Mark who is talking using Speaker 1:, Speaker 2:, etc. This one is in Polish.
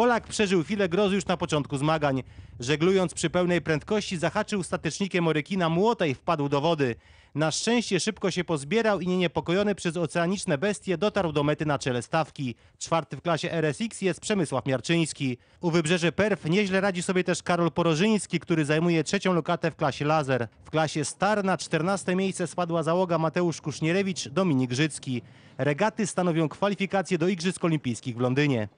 Speaker 1: Polak przeżył chwilę grozy już na początku zmagań. Żeglując przy pełnej prędkości zahaczył statecznikiem o rekina młota i wpadł do wody. Na szczęście szybko się pozbierał i nieniepokojony przez oceaniczne bestie dotarł do mety na czele stawki. Czwarty w klasie RSX jest Przemysław Miarczyński. U wybrzeży Perf nieźle radzi sobie też Karol Porożyński, który zajmuje trzecią lokatę w klasie laser. W klasie Star na 14 miejsce spadła załoga Mateusz Kusznierewicz, Dominik Życki. Regaty stanowią kwalifikacje do Igrzysk Olimpijskich w Londynie.